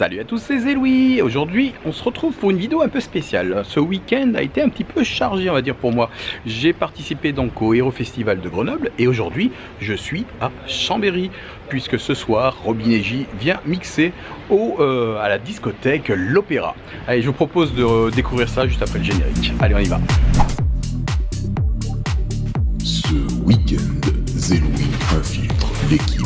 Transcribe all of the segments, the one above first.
Salut à tous, c'est Zéloui. Aujourd'hui, on se retrouve pour une vidéo un peu spéciale. Ce week-end a été un petit peu chargé, on va dire, pour moi. J'ai participé donc au Hero Festival de Grenoble et aujourd'hui, je suis à Chambéry, puisque ce soir, Robin et J vient mixer au, euh, à la discothèque L'Opéra. Allez, je vous propose de découvrir ça juste après le générique. Allez, on y va. Ce week-end, infiltre l'équipe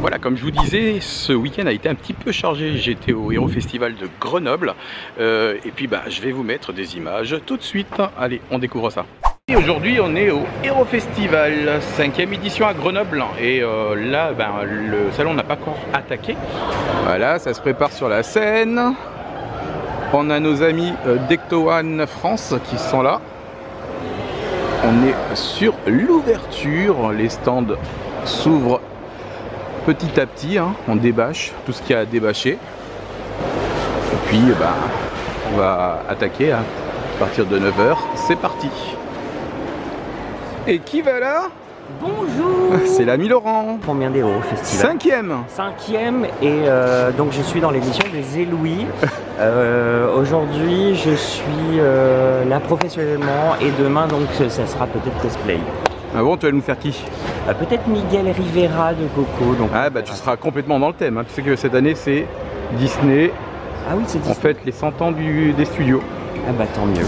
Voilà, comme je vous disais, ce week-end a été un petit peu chargé. J'étais au Hero Festival de Grenoble. Euh, et puis, bah, je vais vous mettre des images tout de suite. Allez, on découvre ça. Et aujourd'hui, on est au Hero Festival, 5e édition à Grenoble. Et euh, là, ben, le salon n'a pas encore attaqué. Voilà, ça se prépare sur la scène. On a nos amis euh, d'Ecto One France qui sont là. On est sur l'ouverture. Les stands s'ouvrent petit à petit. hein. On débâche tout ce qu'il y a à débâcher. Et puis, eh ben, on va attaquer à partir de 9h. C'est parti. Et qui va là? Bonjour C'est l'ami Laurent. Combien d'euros au festival Cinquième. Cinquième et euh, donc je suis dans l'émission des Élouis. Euh, Aujourd'hui je suis euh, là professionnellement et demain donc ça sera peut-être cosplay. Ah bon, tu vas nous faire qui? Euh, peut-être Miguel Rivera de Coco. Donc Ah bah tu seras complètement dans le thème. hein. Tu sais que cette année c'est Disney. Ah oui c'est En Disney. fait les 100 ans du- des studios. Ah bah tant mieux.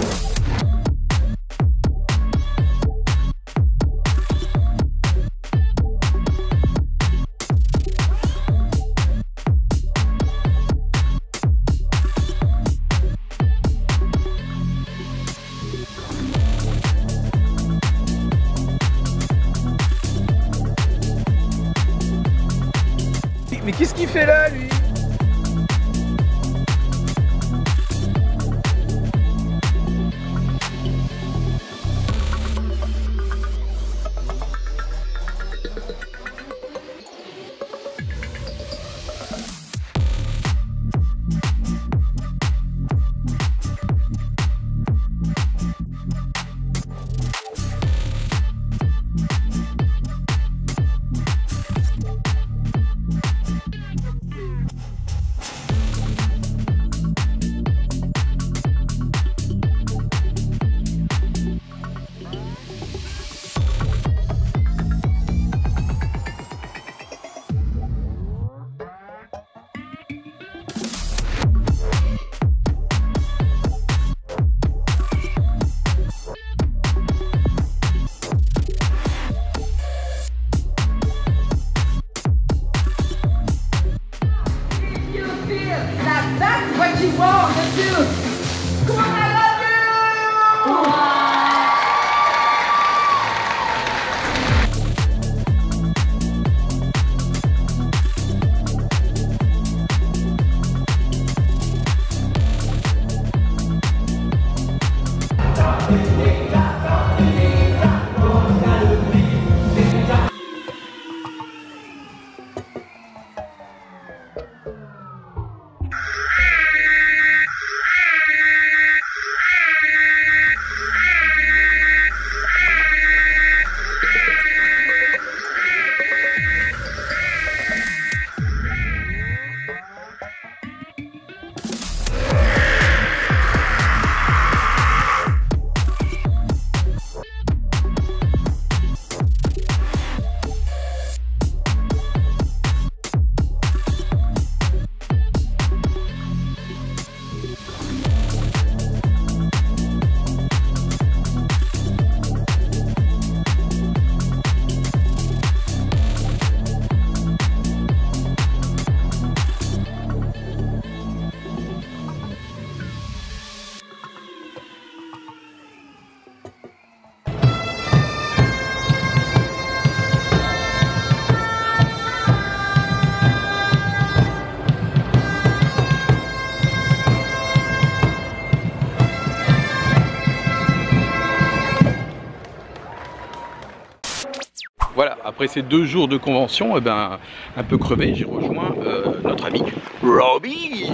Après ces deux jours de convention, eh ben, un peu crevé, j'ai rejoint euh, notre ami Robbie.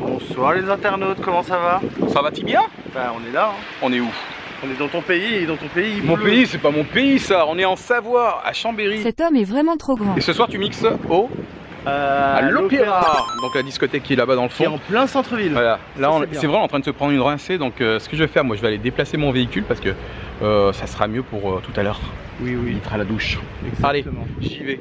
Bonsoir les internautes, comment ça va? Ça va-t-il bien Bah on est là, hein. On est où? On est dans ton pays et dans ton pays. Mon pays, c'est pas mon pays ça. On est en Savoie, à Chambéry. Cet homme est vraiment trop grand. Et ce soir, tu mixes au Euh, à l'Opéra. Donc la discothèque qui est là-bas dans le Qui est en fond. plein centre-ville. Voilà, là c'est vraiment en train de se prendre une rincée donc euh, ce que je vais faire moi je vais aller déplacer mon véhicule parce que euh, ça sera mieux pour euh, tout à l'heure. Oui, oui. Il sera à la douche. Exactement. Allez, j'y vais.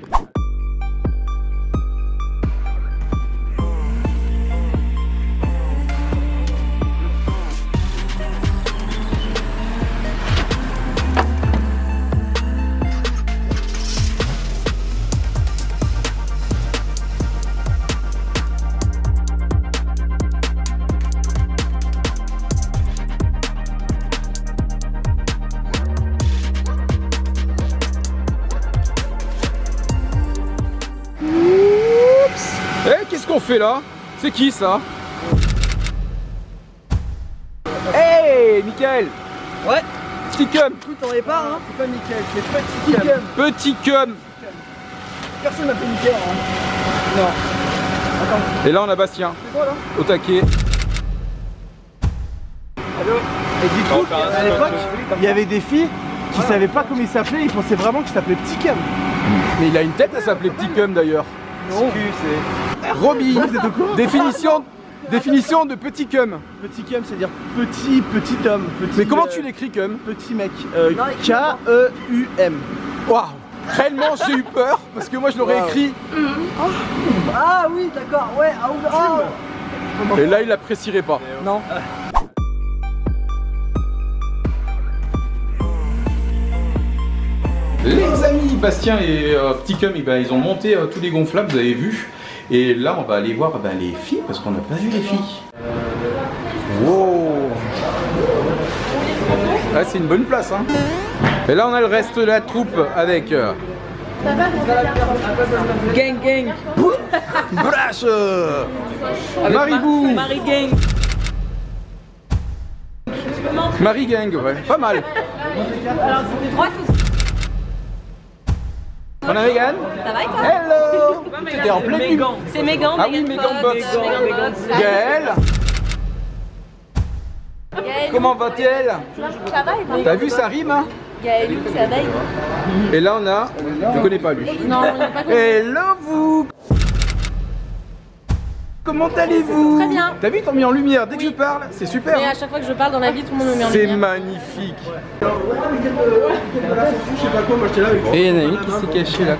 Fait là? C'est qui ça? Hey, Michael Ouais. Petit cum Écoute, on est pas, hein C'est pas Mickaël, c'est Petit Cam. Petit cum Personne m'appelle Mickaël, hein. Non. Et là on a Bastien, C'est quoi là? Au taquet. Et du coup, à l'époque, il y avait des filles qui savaient pas comment il s'appelait, ils pensaient vraiment qu'il s'appelait Petit Cam. Mais il a une tête à s'appeler Petit cum d'ailleurs. Non. c'est. Roby Définition, définition de petit cum. Petit Cam, c'est-à-dire petit, petit homme. Petit, Mais comment euh, tu l'écris cum? Petit mec. Euh, K-E-U-M. Waouh Réellement j'ai eu peur parce que moi je l'aurais écrit Ah oui, d'accord, ouais, ah, ah. et là il l'apprécierait pas. Non. Les amis, Bastien et euh, Petit Cum, eh ben, ils ont monté euh, tous les gonflables, vous avez vu. Et là, on va aller voir ben, les filles, parce qu'on n'a pas vu les filles. Wow. Ah, c'est une bonne place, hein. Et là, on a le reste de la troupe avec... euh, Gang gang. Brache Maribou. Marie gang. Marie Gang, ouais, pas mal. On a Megan Ça va et toi Hello T'es en pleine nuit. C'est Megan, Ah oui, Megan Box. Gaëlle Comment va-t-elle Ça va? T'as vu, ça rime hein? Gaël, ça va et là, on a... Je connais pas lui. Non, on n'est pas connu. Hello vous Comment allez-vous? Très bien. T'as vu, t'as mis en lumière dès que je parle, c'est super. Mais hein à chaque fois que je parle dans la vie, tout le monde me met en C'est lumière. magnifique. Et il y en a une qui s'est cachée là.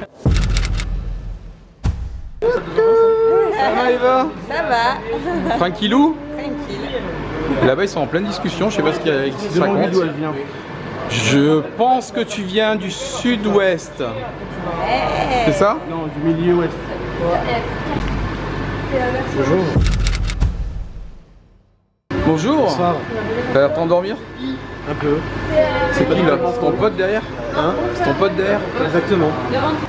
Ça va Eva Ça va Tranquillou Tranquille. Là-bas ils sont en pleine discussion, je sais pas ce qu'il y a- ce qu'ils racontent. d'où elle vient. Je pense que tu viens du sud-ouest. C'est ça Non, du milieu ouest. Bonjour. Bonjour Bonsoir. T'as l'air de t'endormir Un peu. C'est qui là C'est ton pote derrière Hein C'est ton pote derrière Exactement.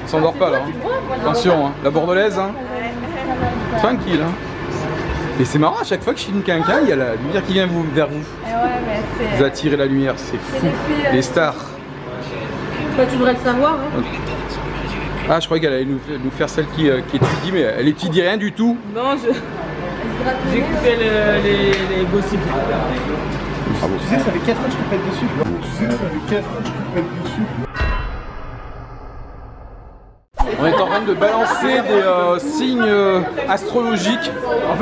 S'endort pas là. hein. Attention, hein. la bordelaise. Hein. Tranquille. Hein. Et c'est marrant, à chaque fois que je filme quelqu'un, il y a la lumière qui vient vous- vers vous. Vous attirez la lumière, c'est fou. Les stars. Toi, tu devrais le savoir. Hein. Ah, je croyais qu'elle allait nous, nous faire celle qui, euh, qui étudie, mais elle étudie rien du tout. Non, je. J'ai coupé le- les, les gossips. Tu sais que ça fait 4 ans que je te pète dessus. Tu sais que ça fait 4 ans que je te pète dessus. On est en train de balancer des euh, signes euh, astrologiques.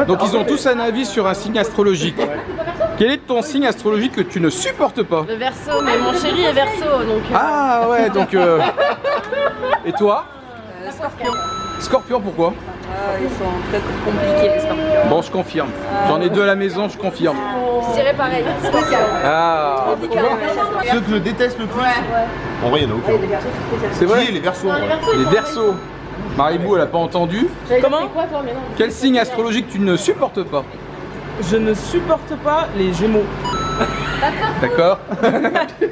Donc ils ont tous un avis sur un signe astrologique. Quel est ton signe astrologique que tu ne supportes pas Le verso, mais mon chéri est verso, donc. euh, Ah ouais, donc... euh, Et toi? Euh, scorpion. Scorpion, pourquoi? Ah, ils sont très compliqués, les scorpions. Bon, je confirme. J'en ai deux à la maison, je confirme. Je dirais pareil. Spécial. Ah, Ceux que je déteste le plus En vrai, il y en a aucun. c'est vrai Qui les versos Les Verseaux. Maribou, elle a pas entendu. Comment quoi, toi, mais non. Quel signe astrologique tu ne supportes pas Je ne supporte pas les gémeaux. D'accord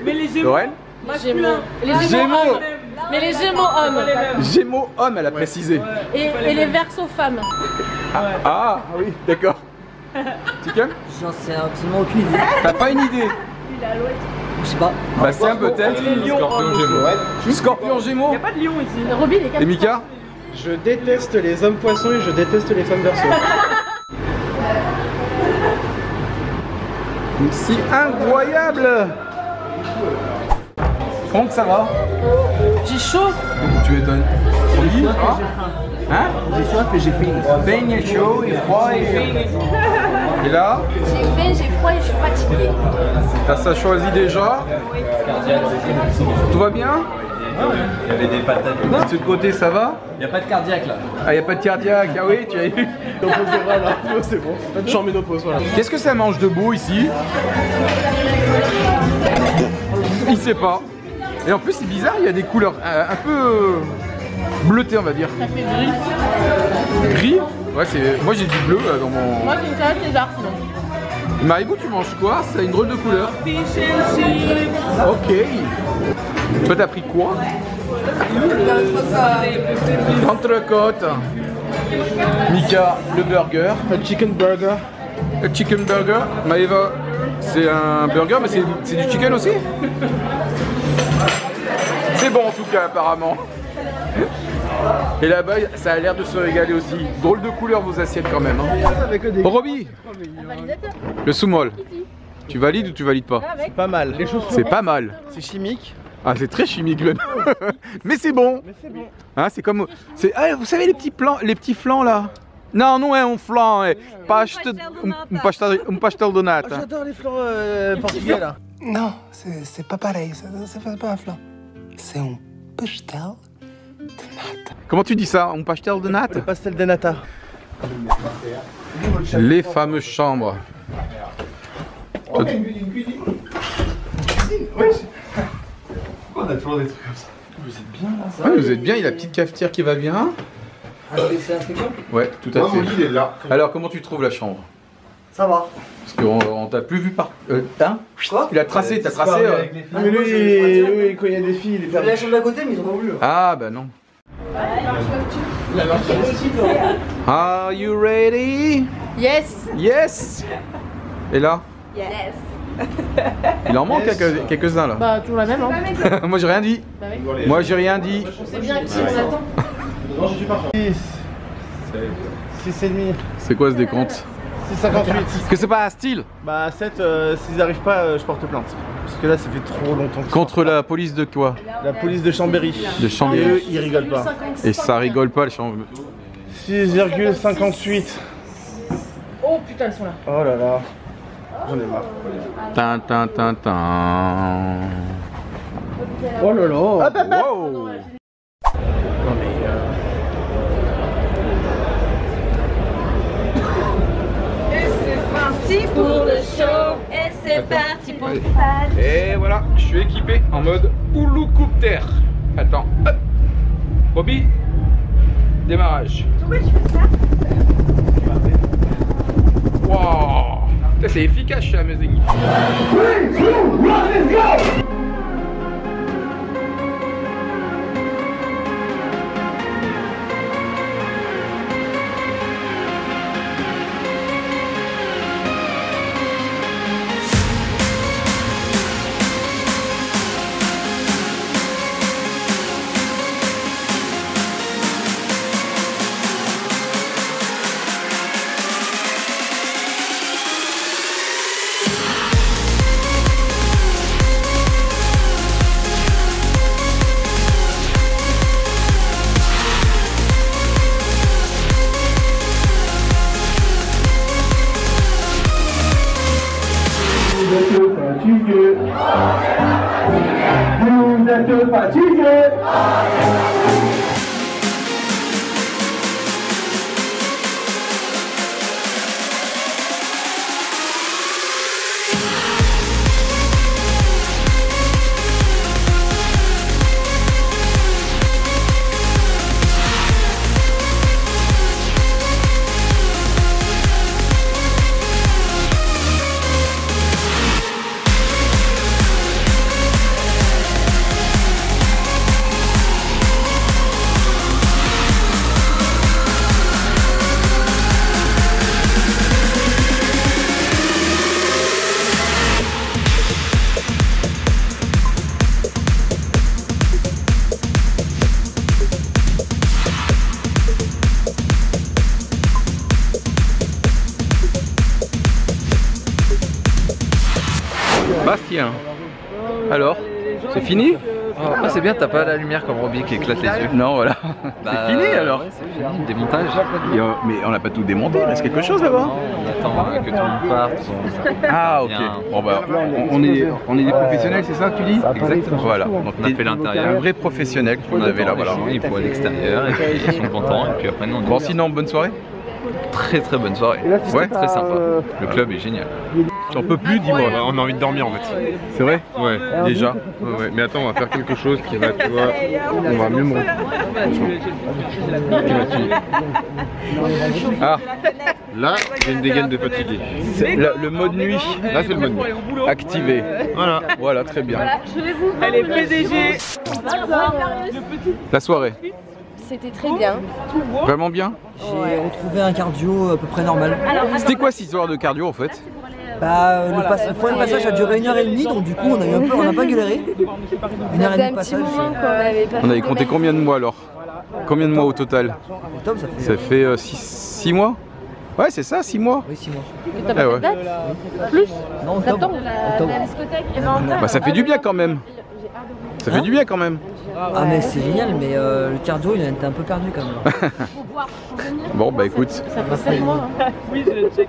Mais les gémeaux. Lorraine Moi, Gémeaux. Les Gémeaux. Hommes. Mais les Gémeaux hommes. Gémeaux homme, elle a précisé. Et, et les Verseaux femmes. Ah oui, d'accord. Tika J'en sais absolument aucune idée. T'as pas une idée Je sais pas. Bastien peut-être Scorpion Gémeaux. Scorpion Gémeaux Pas de lion ici. Robin, les Et Mika Je déteste les hommes poissons et je déteste les femmes versos. Si incroyable Comment que ça va J'ai chaud. Tu m'étonnes. Oui, hein Hein J'ai soif et j'ai faim. Beigne chaud et froid et... Et là J'ai faim, j'ai froid et je suis fatiguée. T'as ça choisi déjà Tout va bien Il y avait des patates. De ce côté ça va Il n'y a pas de cardiaque là. Ah y a pas de cardiaque, ah oui tu as eu Nos là. Non, c'est bon. J'en mets nos poses, voilà. Qu'est-ce que ça mange de beau ici? Il sait pas. Et en plus c'est bizarre, il y a des couleurs euh, un peu euh, bleutées on va dire. Ça fait gris. Gris Ouais c'est. Moi j'ai du bleu là, dans mon. Moi, c'est une salade César sinon. Maribou tu manges quoi? C'est une drôle de couleur. Ok. Toi t'as pris quoi? L'entrecôte. Mika, le burger. Un chicken burger. Le chicken burger. Maëva, c'est un burger, mais c'est c'est du chicken aussi? C'est bon en tout cas, apparemment. Et là-bas, ça a l'air de se régaler aussi. Drôle de couleur vos assiettes quand même. Hein. Avec des... Roby, le sous-molle. Tu valides ou tu valides pas C'est pas mal. Les choses C'est pas mal. C'est chimique. Ah, c'est très chimique même. mais c'est bon. Mais c'est bon. Hein, c'est comme. C'est. Ah, vous savez les petits plans, les petits flancs là? Non, non é um flan, um, um pastel, pastel de nata. J'adore les flancs euh, portugais là. Non, c'est c'est pas pareil, ça- c'est pas, pas un flan. C'est un pastel de nata. Comment tu dis ça Un pastel de nata Le pastel de nata. Les fameuses chambres. On a toujours des trucs comme ça. Vous êtes bien là, ça Ouais, vous êtes bien, il y a la petite cafetière qui va bien. Ouais, tout à mon fait. lit, il est là. Alors, comment tu trouves la chambre? Ça va. Parce qu'on on t'a plus vu par. Euh, hein Quoi Tu l'as tracé, t'as tracé. euh, Ah, mais lui, lui, quand il y a des filles, il est perdu. chambre d'à côté, mais ils ont pas voulu. Ah, bah non. Are you ready? Yes. Yes Et là Yes. Il en manque quelques- quelques-uns là. Bah, toujours la même, hein. Moi j'ai rien dit. Bah oui. Moi j'ai rien dit. C'est bien qui on attend. 6. 6 et demi. C'est quoi ce décompte? 6,58. Que c'est pas un style Bah 7, euh, s'ils n'arrivent pas, euh, je porte plainte. Parce que là, ça fait trop longtemps que Contre la police de quoi La police de Chambéry. De Et Chambéry. eux, ils rigolent pas. Et ça rigole pas le Chambéry. 6,58. Oh putain, elles sont là. Oh là là. J'en ai marre. Tin, tin, tin, tin. Oh là là. Wow. Parti pour le show et c'est parti pour le fan. Et voilà, je suis équipé en mode Houloucopter. Attends, hop. Bobby, démarrage. Pourquoi tu fais ça Wow Putain, C'est efficace chez Amazing. Và. Bastien. Alors C'est fini Ah, c'est bien, t'as pas la lumière comme Robbie qui éclate les yeux. Non, voilà. Bah, c'est fini alors ouais, c'est fini, démontage. Et, euh, Mais on n'a pas tout démonté, il reste quelque chose là-bas On attend euh, que tout le monde parte. Ah ok. Bon bah on, on est, on est des professionnels, c'est ça que tu dis Exactement. Voilà. Donc On a fait l'intérieur. Un vrai professionnel vous avez là, voilà. Il faut à l'extérieur et puis ils sont contents et puis après Bon sinon bonne soirée. très très bonne soirée. Ouais. très sympa. Le club est génial. J'en peux plus, dis-moi. On a envie de dormir en fait. C'est vrai Ouais. Déjà. Ouais, ouais. Mais attends, on va faire quelque chose qui va, tu vois, on va mieux me Ah, Là, j'ai une dégaine de fatigué. le, le mode nuit Là, c'est le mode nuit. activé. Voilà. Voilà, très bien. Elle est PDG. La soirée, C'était très bien. vraiment bien J'ai retrouvé un cardio à peu près normal. C'était quoi cette histoire de cardio en fait? Bah, euh, le, pass- le premier passage a duré une heure et demie, donc du coup on a eu un peu, on n'a pas galéré. Une heure et demie de passage. On avait compté combien de mois alors Combien de mois au total ça fait. Ça fait 6 mois Ouais, c'est ça, 6 mois Oui, 6 mois. T'as Ah pas ouais. de date Plus Non. Octobre. Bah ça fait du bien quand même. Ça fait Hein du bien quand même. Ah, mais c'est génial, mais euh, le cardio il était un peu perdu quand même. Bon bah écoute. Ça fait 7 mois. hein.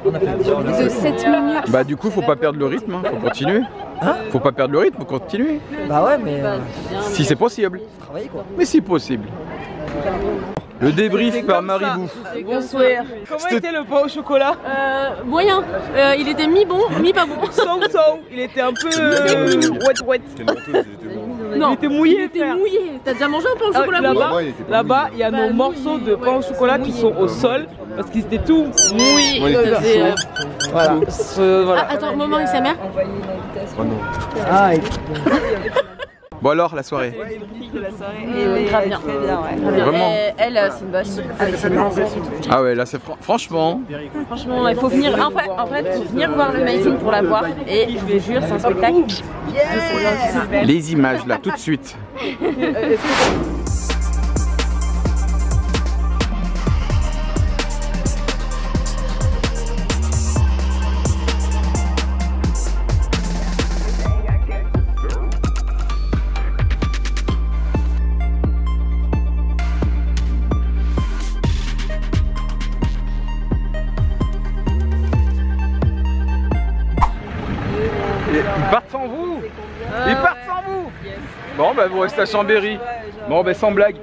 On a fait sur le. De 7 minutes. Bah du coup faut pas perdre le rythme, hein. faut continuer. Hein Faut pas perdre le rythme, faut continuer. Bah ouais, mais euh, Si c'est possible. travailler quoi. Mais si possible. Le débrief par Maribou. Bonsoir. Comment C'était- était le pain au chocolat Euh, moyen. Euh, il était mi-bon, mi-pas bon. Song song. Il était un peu euh, wet wet. Non, Il était mouillé, Il était frère. mouillé. T'as déjà mangé un pain au Ah, chocolat Là-bas, mouillé là-bas, il y a nos morceaux de pain au chocolat qui sont au sol parce qu'ils étaient tout mouillés. Ouais, il Ça faisait, euh, Voilà. Ce- voilà. Ah, attends, moment, sa mère. Ah, et... Bon alors la soirée. Grave bien. Vraiment. Euh, Elle, euh, c'est une bosse. Tout. Ah ouais là c'est fran- franchement. Franchement, il faut venir. En fait, en fait, faut venir voir le Amazing pour la voir. Et je vous jure, c'est un spectacle. Les images là tout de suite. à Chambéry. Bon bah sans blague.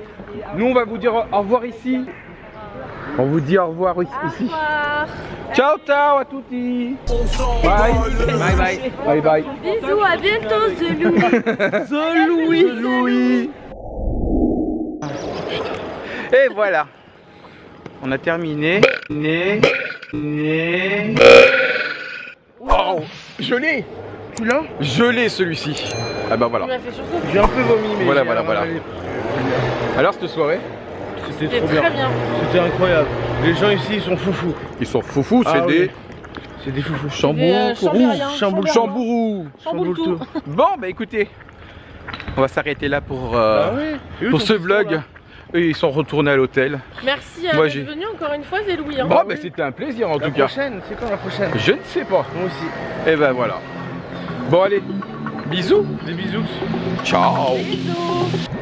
Nous on va vous dire au revoir ici. On vous dit au revoir ici. Ciao ciao à tutti. Bye. Bye bye. Bye bye. Bisous, à bientôt, The Louis. The Louis. Louis. Et voilà. On a terminé. Né. Né. Oh, je l'ai. Tu l'as? Je l'ai celui-ci. Ah bah voilà. J'ai un peu vomi, mais. Voilà, j'ai voilà, voilà. Alors cette soirée C'était trop bien. très bien. C'était incroyable. Les gens ici, ils sont foufous. Ils sont foufous, c'est Ah des oui. C'est des foufous. Euh, Chamboule, chambourou. Chamboule tout. Bon bah écoutez, on va s'arrêter là pour, euh, Ah oui. Eux, pour ce vlog. Eux, ils sont retournés à l'hôtel. Merci Moi, euh, j'ai- d'être venu encore une fois, The Louis. Hein. Bon bah c'était un plaisir en La tout cas. prochaine, c'est quand la prochaine? Je ne sais pas. Moi aussi. Et ben voilà. Bon allez, bisous. Des bisous. Ciao. Bisous.